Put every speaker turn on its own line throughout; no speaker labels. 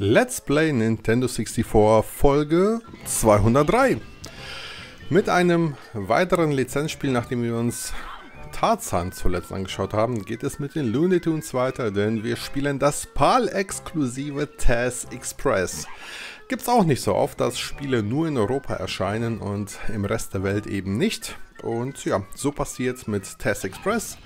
Let's Play Nintendo 64 Folge 203. Mit einem weiteren Lizenzspiel, nachdem wir uns Tarzan zuletzt angeschaut haben, geht es mit den Looney Tunes weiter, denn wir spielen das PAL-exklusive TAS Express. Gibt es auch nicht so oft, dass Spiele nur in Europa erscheinen und im Rest der Welt eben nicht. Und ja, so passiert mit TAS Express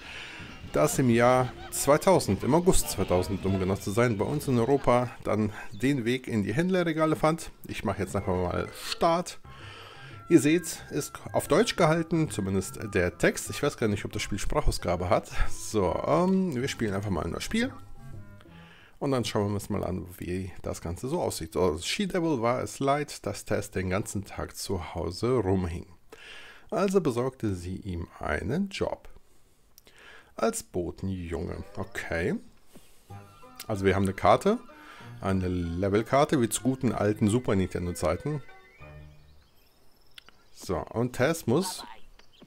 das im Jahr 2000, im August 2000, um genau zu sein, bei uns in Europa dann den Weg in die Händlerregale fand. Ich mache jetzt einfach mal Start. Ihr seht, ist auf Deutsch gehalten, zumindest der Text. Ich weiß gar nicht, ob das Spiel Sprachausgabe hat. So, ähm, wir spielen einfach mal ein das Spiel. Und dann schauen wir uns mal an, wie das Ganze so aussieht. Also, She-Devil war es leid, dass Tess den ganzen Tag zu Hause rumhing. Also besorgte sie ihm einen Job als Botenjunge. Okay. Also wir haben eine Karte, eine Levelkarte, wie zu guten alten Super Nintendo-Zeiten. So, und Tess muss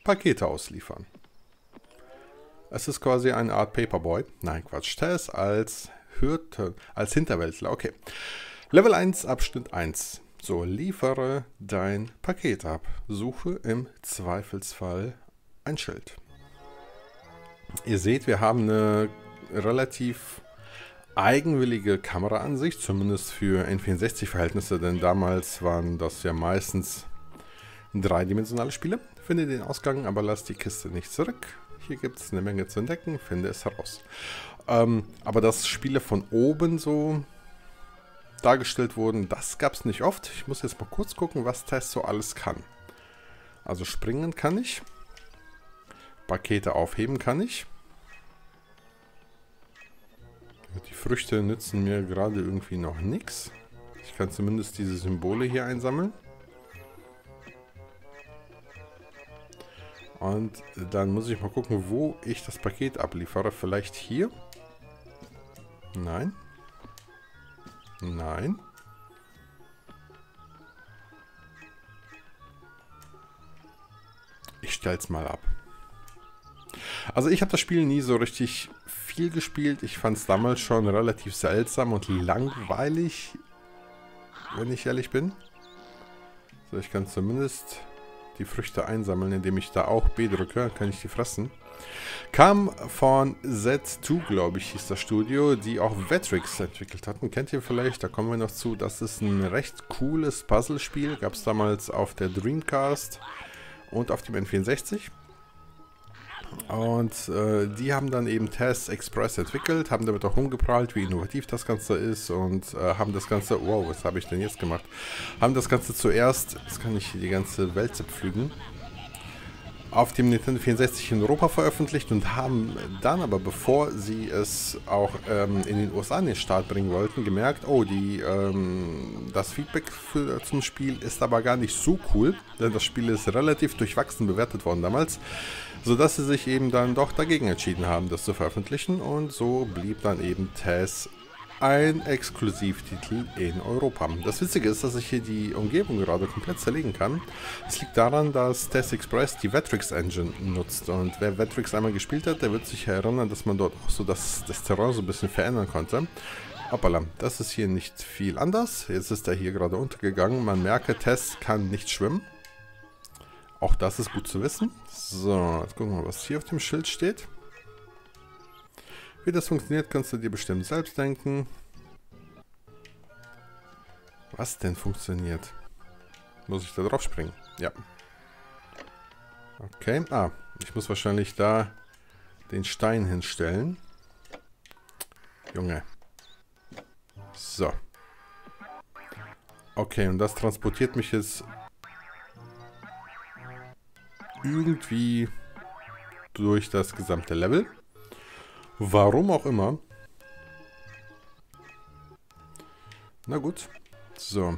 Pakete ausliefern. Es ist quasi eine Art Paperboy. Nein, Quatsch. Tess als Hürte, als Hinterwäldler. Okay. Level 1, Abschnitt 1. So, liefere dein Paket ab. Suche im Zweifelsfall ein Schild. Ihr seht, wir haben eine relativ eigenwillige Kameraansicht, zumindest für N64-Verhältnisse, denn damals waren das ja meistens dreidimensionale Spiele. Finde den Ausgang, aber lass die Kiste nicht zurück. Hier gibt es eine Menge zu entdecken, finde es heraus. Ähm, aber dass Spiele von oben so dargestellt wurden, das gab es nicht oft. Ich muss jetzt mal kurz gucken, was Test so alles kann. Also springen kann ich. Pakete aufheben kann ich. Die Früchte nützen mir gerade irgendwie noch nichts. Ich kann zumindest diese Symbole hier einsammeln. Und dann muss ich mal gucken, wo ich das Paket abliefere. Vielleicht hier? Nein. Nein. Ich stell's mal ab. Also ich habe das Spiel nie so richtig viel gespielt. Ich fand es damals schon relativ seltsam und langweilig, wenn ich ehrlich bin. So, ich kann zumindest die Früchte einsammeln, indem ich da auch B drücke, kann ich die fressen. Kam von Z2, glaube ich, hieß das Studio, die auch Vetrix entwickelt hatten. Kennt ihr vielleicht, da kommen wir noch zu. Das ist ein recht cooles Puzzlespiel. Gab es damals auf der Dreamcast und auf dem N64. Und äh, die haben dann eben Test Express entwickelt, haben damit auch rumgeprallt, wie innovativ das Ganze ist und äh, haben das Ganze, wow, was habe ich denn jetzt gemacht? Haben das Ganze zuerst, jetzt kann ich die ganze Welt zerpflügen, auf dem Nintendo 64 in Europa veröffentlicht und haben dann aber, bevor sie es auch ähm, in den USA in den Start bringen wollten, gemerkt, oh, die, ähm, das Feedback für, zum Spiel ist aber gar nicht so cool, denn das Spiel ist relativ durchwachsen bewertet worden damals sodass sie sich eben dann doch dagegen entschieden haben, das zu veröffentlichen. Und so blieb dann eben TES ein Exklusivtitel in Europa. Das Witzige ist, dass ich hier die Umgebung gerade komplett zerlegen kann. Es liegt daran, dass Test Express die Vetrix Engine nutzt und wer Vetrix einmal gespielt hat, der wird sich erinnern, dass man dort auch so das, das Terrain so ein bisschen verändern konnte. Hoppala, das ist hier nicht viel anders. Jetzt ist er hier gerade untergegangen. Man merke, Test kann nicht schwimmen. Auch das ist gut zu wissen. So, jetzt gucken wir mal, was hier auf dem Schild steht. Wie das funktioniert, kannst du dir bestimmt selbst denken. Was denn funktioniert? Muss ich da drauf springen? Ja. Okay. Ah, ich muss wahrscheinlich da den Stein hinstellen. Junge. So. Okay, und das transportiert mich jetzt irgendwie durch das gesamte Level. Warum auch immer. Na gut. So.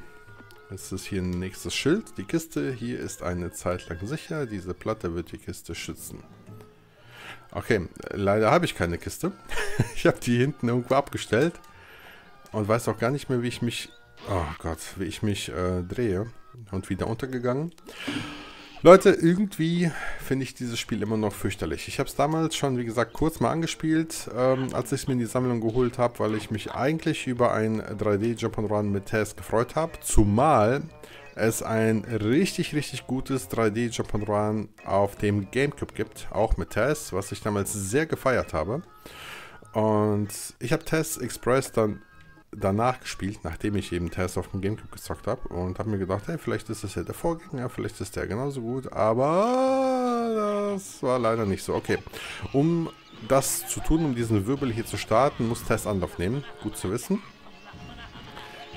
Jetzt ist hier ein nächstes Schild. Die Kiste hier ist eine Zeit lang sicher. Diese Platte wird die Kiste schützen. Okay, leider habe ich keine Kiste. ich habe die hinten irgendwo abgestellt. Und weiß auch gar nicht mehr, wie ich mich... Oh Gott, wie ich mich äh, drehe. Und wieder untergegangen. Leute, irgendwie finde ich dieses Spiel immer noch fürchterlich. Ich habe es damals schon, wie gesagt, kurz mal angespielt, ähm, als ich es mir in die Sammlung geholt habe, weil ich mich eigentlich über ein 3D Jump'n'Run mit Tess gefreut habe. Zumal es ein richtig, richtig gutes 3D Jump'n'Run auf dem Gamecube gibt, auch mit Tess, was ich damals sehr gefeiert habe. Und ich habe Tess Express dann danach gespielt, nachdem ich eben Test auf dem Gamecube gezockt habe und habe mir gedacht, hey, vielleicht ist das ja der Vorgänger, vielleicht ist der genauso gut, aber das war leider nicht so. Okay, um das zu tun, um diesen Wirbel hier zu starten, muss Test Anlauf nehmen. Gut zu wissen.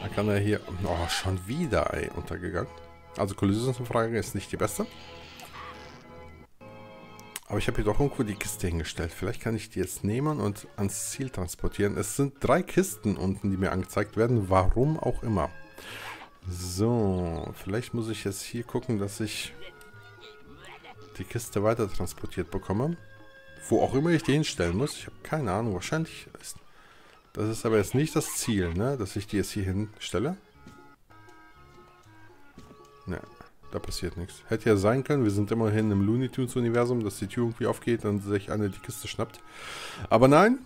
Dann kann er hier... Oh, schon wieder, ey, untergegangen. Also Kollisionsumfrage ist nicht die beste. Aber ich habe hier doch irgendwo die Kiste hingestellt. Vielleicht kann ich die jetzt nehmen und ans Ziel transportieren. Es sind drei Kisten unten, die mir angezeigt werden. Warum auch immer. So, vielleicht muss ich jetzt hier gucken, dass ich die Kiste weiter transportiert bekomme. Wo auch immer ich die hinstellen muss. Ich habe keine Ahnung. Wahrscheinlich ist... Das ist aber jetzt nicht das Ziel, ne? Dass ich die jetzt hier hinstelle. Ne. Da passiert nichts. Hätte ja sein können, wir sind immerhin im Looney Tunes Universum, dass die Tür irgendwie aufgeht und sich eine die Kiste schnappt. Aber nein,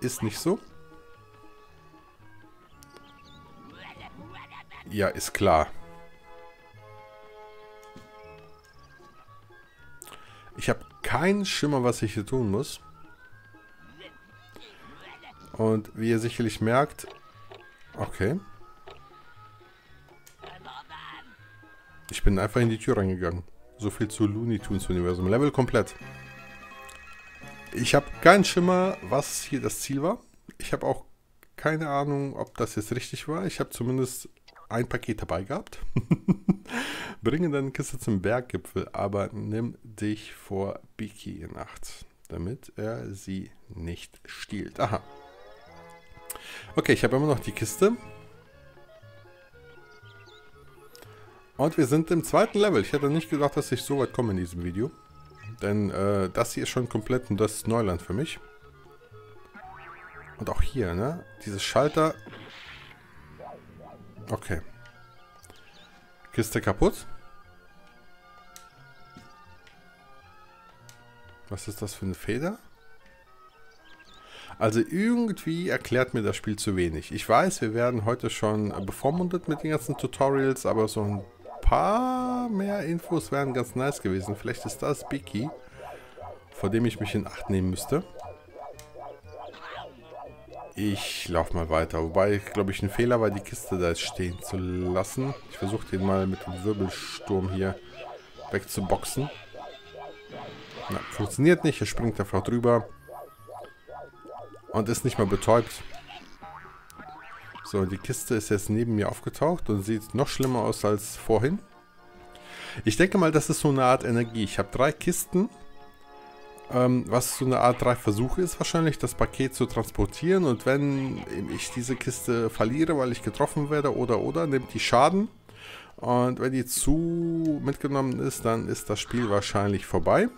ist nicht so. Ja, ist klar. Ich habe keinen Schimmer, was ich hier tun muss. Und wie ihr sicherlich merkt... Okay. Ich bin einfach in die Tür reingegangen. So viel zu Looney Tunes Universum. Level komplett. Ich habe keinen Schimmer, was hier das Ziel war. Ich habe auch keine Ahnung, ob das jetzt richtig war. Ich habe zumindest ein Paket dabei gehabt. Bringe deine Kiste zum Berggipfel, aber nimm dich vor Biki in Acht, damit er sie nicht stiehlt. Aha. Okay, ich habe immer noch die Kiste. Und wir sind im zweiten Level. Ich hätte nicht gedacht, dass ich so weit komme in diesem Video. Denn äh, das hier ist schon komplett und das ist Neuland für mich. Und auch hier, ne? Dieses Schalter. Okay. Kiste kaputt. Was ist das für eine Feder? Also irgendwie erklärt mir das Spiel zu wenig. Ich weiß, wir werden heute schon bevormundet mit den ganzen Tutorials, aber so ein paar mehr Infos wären ganz nice gewesen. Vielleicht ist das Biki, vor dem ich mich in Acht nehmen müsste. Ich laufe mal weiter. Wobei, glaube ich, ein Fehler war, die Kiste da stehen zu lassen. Ich versuche den mal mit dem Wirbelsturm hier wegzuboxen. Na, funktioniert nicht. Er springt einfach drüber. Und ist nicht mal betäubt. So, die Kiste ist jetzt neben mir aufgetaucht und sieht noch schlimmer aus als vorhin. Ich denke mal, das ist so eine Art Energie. Ich habe drei Kisten. Ähm, was so eine Art drei Versuche ist wahrscheinlich, das Paket zu transportieren. Und wenn ich diese Kiste verliere, weil ich getroffen werde oder oder, nimmt die Schaden. Und wenn die zu mitgenommen ist, dann ist das Spiel wahrscheinlich vorbei.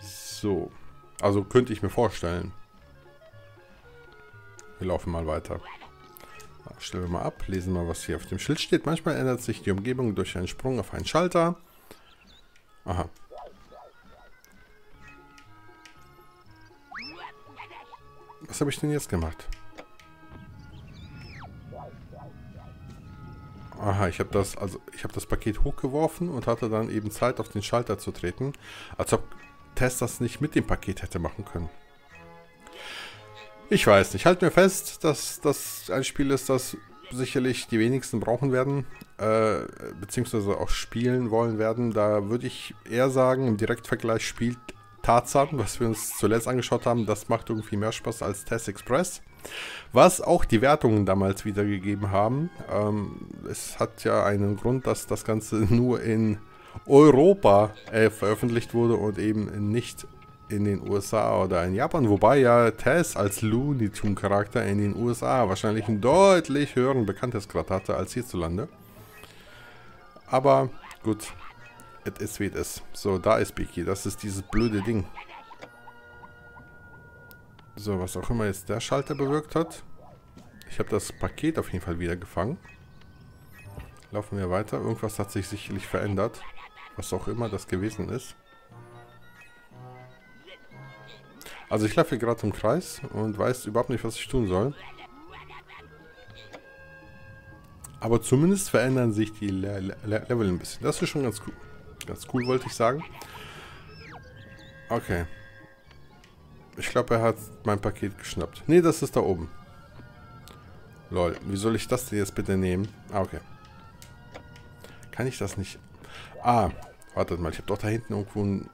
So. Also könnte ich mir vorstellen. Wir laufen mal weiter. Stellen wir mal ab, lesen mal, was hier auf dem Schild steht. Manchmal ändert sich die Umgebung durch einen Sprung auf einen Schalter. Aha. Was habe ich denn jetzt gemacht? Aha, ich habe das, also ich habe das Paket hochgeworfen und hatte dann eben Zeit, auf den Schalter zu treten. Als ob Tess das nicht mit dem Paket hätte machen können. Ich weiß nicht. Halt mir fest, dass das ein Spiel ist, das sicherlich die wenigsten brauchen werden, äh, beziehungsweise auch spielen wollen werden. Da würde ich eher sagen, im Direktvergleich spielt Tarzan, was wir uns zuletzt angeschaut haben, das macht irgendwie mehr Spaß als Test Express. Was auch die Wertungen damals wiedergegeben haben. Ähm, es hat ja einen Grund, dass das Ganze nur in Europa äh, veröffentlicht wurde und eben nicht in den USA oder in Japan, wobei ja Tess als Looney Tunes Charakter in den USA wahrscheinlich einen deutlich höheren Bekanntheitsgrad hatte als hierzulande. Aber gut, es ist wie es. So, da ist Biki, das ist dieses blöde Ding. So, was auch immer jetzt der Schalter bewirkt hat. Ich habe das Paket auf jeden Fall wieder gefangen. laufen wir weiter. Irgendwas hat sich sicherlich verändert. Was auch immer das gewesen ist. Also ich laufe gerade im Kreis und weiß überhaupt nicht, was ich tun soll. Aber zumindest verändern sich die Le Le Level ein bisschen. Das ist schon ganz cool. Ganz cool, wollte ich sagen. Okay. Ich glaube, er hat mein Paket geschnappt. Ne, das ist da oben. Lol, wie soll ich das denn jetzt bitte nehmen? Ah, okay. Kann ich das nicht... Ah, wartet mal, ich habe doch da hinten irgendwo ein...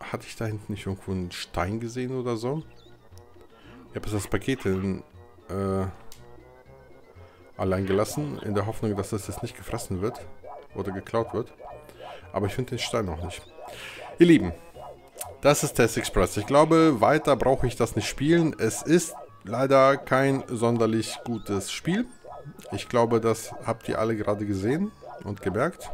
Hatte ich da hinten nicht irgendwo einen Stein gesehen oder so? Ich habe das Paket in, äh, allein gelassen, in der Hoffnung, dass das jetzt nicht gefressen wird oder geklaut wird. Aber ich finde den Stein noch nicht. Ihr Lieben, das ist Test Express. Ich glaube, weiter brauche ich das nicht spielen. Es ist leider kein sonderlich gutes Spiel. Ich glaube, das habt ihr alle gerade gesehen und gemerkt.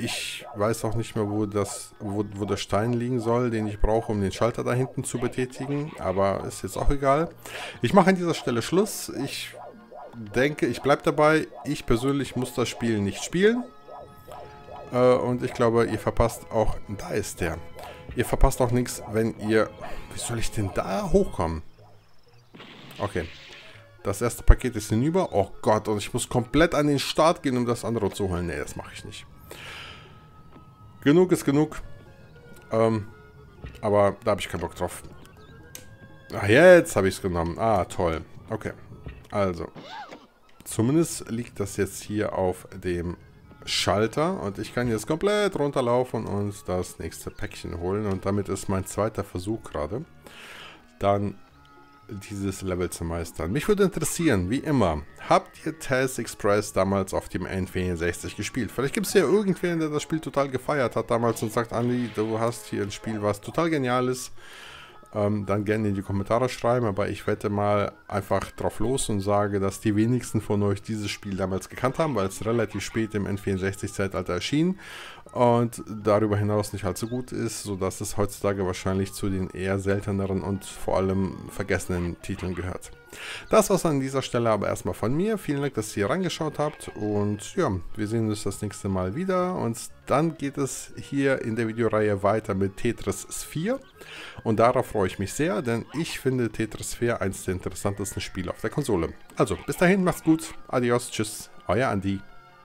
Ich weiß auch nicht mehr, wo, das, wo, wo der Stein liegen soll, den ich brauche, um den Schalter da hinten zu betätigen. Aber ist jetzt auch egal. Ich mache an dieser Stelle Schluss. Ich denke, ich bleibe dabei. Ich persönlich muss das Spiel nicht spielen. Äh, und ich glaube, ihr verpasst auch... Da ist der. Ihr verpasst auch nichts, wenn ihr... Wie soll ich denn da hochkommen? Okay. Das erste Paket ist hinüber. Oh Gott, und ich muss komplett an den Start gehen, um das andere zu holen. Nee, das mache ich nicht. Genug ist genug. Ähm, aber da habe ich keinen Bock drauf. Ach, jetzt habe ich es genommen. Ah, toll. Okay. Also. Zumindest liegt das jetzt hier auf dem Schalter und ich kann jetzt komplett runterlaufen und das nächste Päckchen holen und damit ist mein zweiter Versuch gerade, dann dieses Level zu meistern. Mich würde interessieren, wie immer, habt ihr Tales Express damals auf dem N64 gespielt? Vielleicht gibt es ja irgendwen, der das Spiel total gefeiert hat damals und sagt, Andi, du hast hier ein Spiel, was total genial ist ähm, dann gerne in die Kommentare schreiben. Aber ich wette mal einfach drauf los und sage, dass die wenigsten von euch dieses Spiel damals gekannt haben, weil es relativ spät im N64-Zeitalter erschien und darüber hinaus nicht allzu gut ist, sodass es heutzutage wahrscheinlich zu den eher selteneren und vor allem vergessenen Titeln gehört. Das war's an dieser Stelle aber erstmal von mir. Vielen Dank, dass ihr reingeschaut habt und ja, wir sehen uns das nächste Mal wieder und dann geht es hier in der Videoreihe weiter mit Tetris Sphere und darauf freue ich mich sehr, denn ich finde Tetris Sphere eines der interessantesten Spiele auf der Konsole. Also, bis dahin, macht's gut, adios, tschüss, euer Andi.